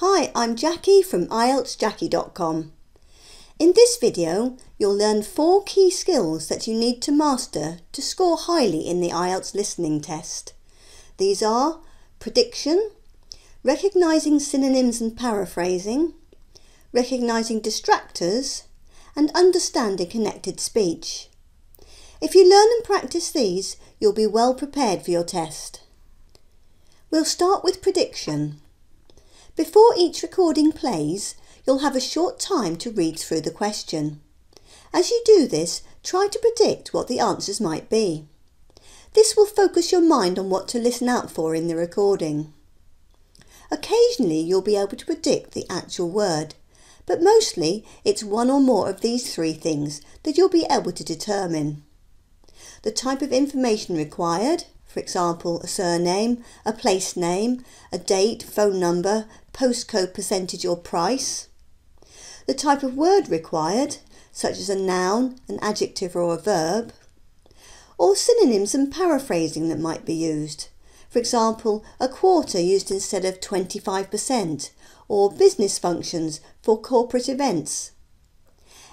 Hi, I'm Jacky from IELTSJacky.com. In this video, you'll learn four key skills that you need to master to score highly in the IELTS listening test. These are prediction, recognising synonyms and paraphrasing, recognising distractors, and understanding connected speech. If you learn and practice these, you'll be well prepared for your test. We'll start with prediction. Before each recording plays, you'll have a short time to read through the question. As you do this, try to predict what the answers might be. This will focus your mind on what to listen out for in the recording. Occasionally you'll be able to predict the actual word, but mostly it's one or more of these three things that you'll be able to determine. The type of information required, for example, a surname, a place name, a date, phone number, postcode percentage or price. The type of word required, such as a noun, an adjective or a verb. Or synonyms and paraphrasing that might be used. For example, a quarter used instead of 25%, or business functions for corporate events.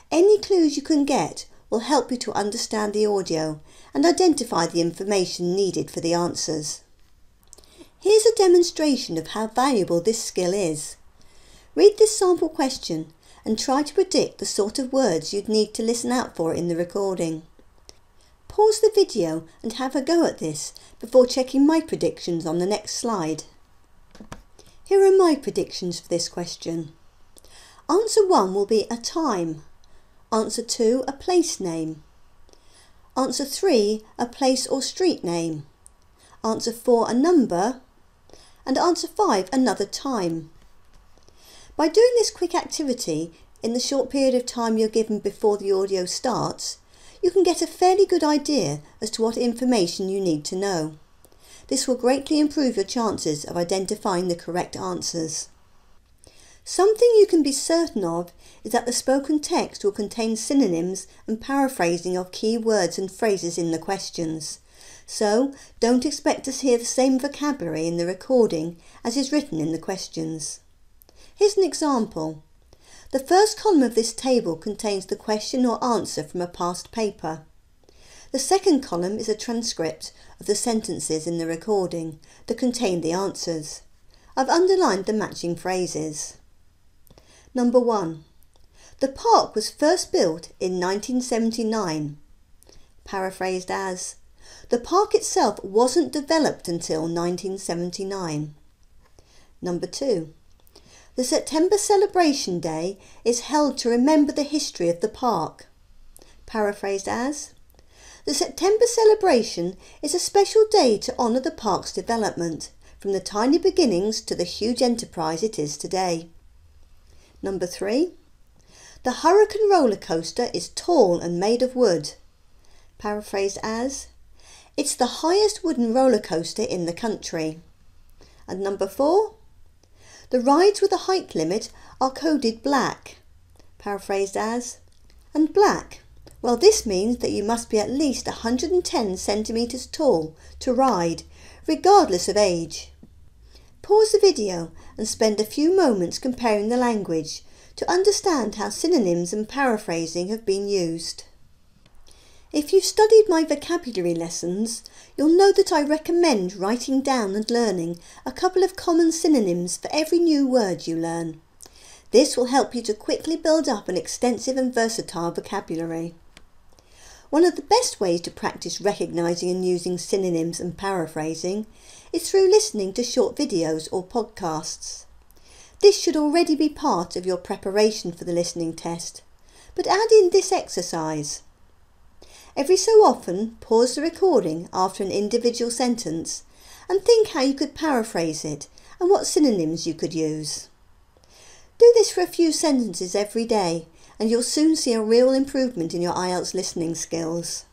Any clues you can get will help you to understand the audio and identify the information needed for the answers. Here's a demonstration of how valuable this skill is. Read this sample question and try to predict the sort of words you'd need to listen out for in the recording. Pause the video and have a go at this before checking my predictions on the next slide. Here are my predictions for this question. Answer 1 will be a time. Answer 2, a place name. Answer 3, a place or street name. Answer 4, a number. And answer 5, another time. By doing this quick activity in the short period of time you're given before the audio starts, you can get a fairly good idea as to what information you need to know. This will greatly improve your chances of identifying the correct answers. Something you can be certain of is that the spoken text will contain synonyms and paraphrasing of key words and phrases in the questions. So, don't expect to hear the same vocabulary in the recording as is written in the questions. Here's an example. The first column of this table contains the question or answer from a past paper. The second column is a transcript of the sentences in the recording that contain the answers. I've underlined the matching phrases. Number 1. The park was first built in 1979. Paraphrased as, the park itself wasn't developed until 1979. Number 2. The September Celebration Day is held to remember the history of the park. Paraphrased as, the September celebration is a special day to honour the park's development, from the tiny beginnings to the huge enterprise it is today. Number three, the Hurricane roller coaster is tall and made of wood. Paraphrased as, it's the highest wooden roller coaster in the country. And number four, the rides with a height limit are coded black. Paraphrased as, and black. Well, this means that you must be at least 110 centimetres tall to ride, regardless of age. Pause the video and spend a few moments comparing the language to understand how synonyms and paraphrasing have been used. If you've studied my vocabulary lessons, you'll know that I recommend writing down and learning a couple of common synonyms for every new word you learn. This will help you to quickly build up an extensive and versatile vocabulary. One of the best ways to practice recognising and using synonyms and paraphrasing is through listening to short videos or podcasts. This should already be part of your preparation for the listening test, but add in this exercise. Every so often, pause the recording after an individual sentence and think how you could paraphrase it and what synonyms you could use. Do this for a few sentences every day and you'll soon see a real improvement in your IELTS listening skills.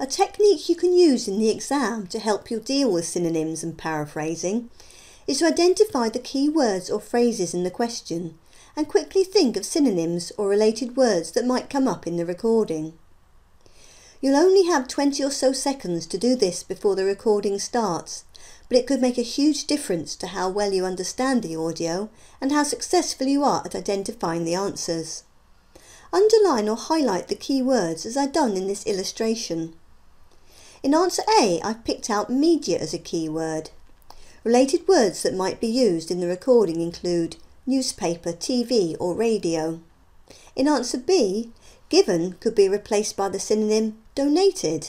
A technique you can use in the exam to help you deal with synonyms and paraphrasing is to identify the key words or phrases in the question and quickly think of synonyms or related words that might come up in the recording. You'll only have 20 or so seconds to do this before the recording starts, but it could make a huge difference to how well you understand the audio and how successful you are at identifying the answers. Underline or highlight the key words as I've done in this illustration. In answer A, I've picked out media as a key word. Related words that might be used in the recording include newspaper, TV or radio. In answer B, given could be replaced by the synonym donated.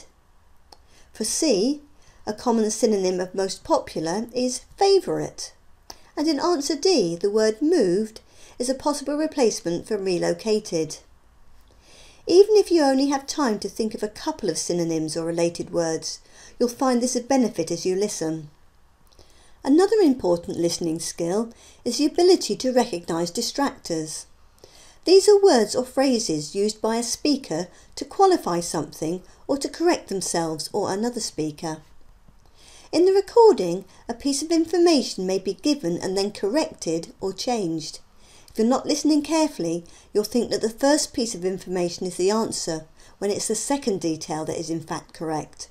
For C, a common synonym of most popular is favourite. And in answer D, the word moved is a possible replacement for relocated. Even if you only have time to think of a couple of synonyms or related words, you'll find this a benefit as you listen. Another important listening skill is the ability to recognise distractors. These are words or phrases used by a speaker to qualify something or to correct themselves or another speaker. In the recording, a piece of information may be given and then corrected or changed. If you're not listening carefully, you'll think that the first piece of information is the answer, when it's the second detail that is in fact correct.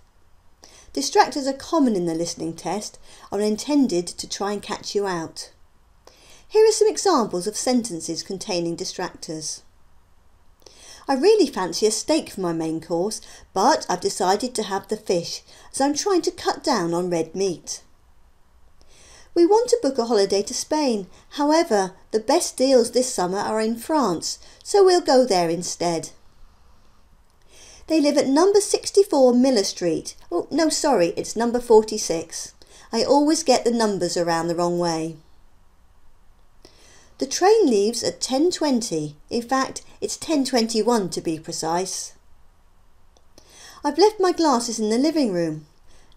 Distractors are common in the listening test and are intended to try and catch you out. Here are some examples of sentences containing distractors. I really fancy a steak for my main course, but I've decided to have the fish as I'm trying to cut down on red meat. We want to book a holiday to Spain. However, the best deals this summer are in France, so we'll go there instead. They live at number 64 Miller Street. Oh, no, sorry, it's number 46. I always get the numbers around the wrong way. The train leaves at 10.20. In fact, it's 10.21 to be precise. I've left my glasses in the living room.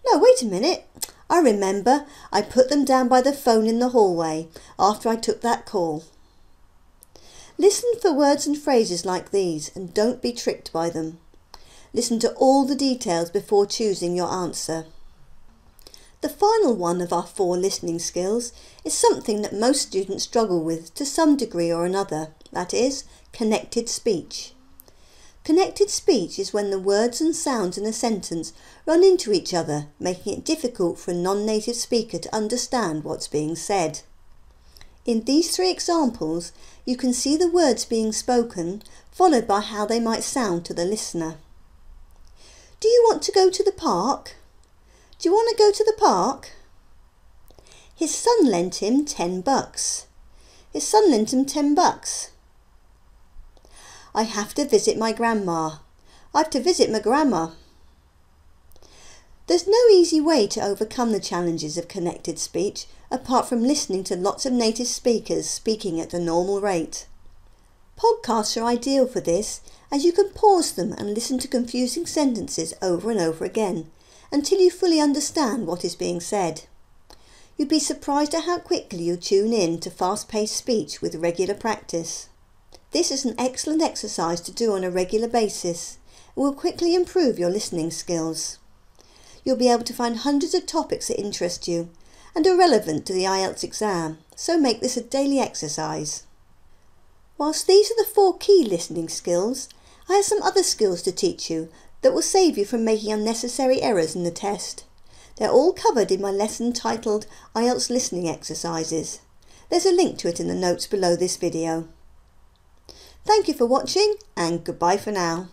No, wait a minute. I remember I put them down by the phone in the hallway after I took that call. Listen for words and phrases like these and don't be tricked by them. Listen to all the details before choosing your answer. The final one of our four listening skills is something that most students struggle with to some degree or another, that is, connected speech. Connected speech is when the words and sounds in a sentence run into each other, making it difficult for a non-native speaker to understand what's being said. In these three examples, you can see the words being spoken, followed by how they might sound to the listener. Do you want to go to the park? Do you want to go to the park? His son lent him ten bucks. His son lent him ten bucks. I have to visit my grandma. I've to visit my grandma. There's no easy way to overcome the challenges of connected speech apart from listening to lots of native speakers speaking at the normal rate. Podcasts are ideal for this as you can pause them and listen to confusing sentences over and over again until you fully understand what is being said. You'd be surprised at how quickly you tune in to fast-paced speech with regular practice. This is an excellent exercise to do on a regular basis and will quickly improve your listening skills. You'll be able to find hundreds of topics that interest you and are relevant to the IELTS exam, so make this a daily exercise. Whilst these are the four key listening skills, I have some other skills to teach you that will save you from making unnecessary errors in the test. They're all covered in my lesson titled IELTS Listening Exercises. There's a link to it in the notes below this video. Thank you for watching and goodbye for now.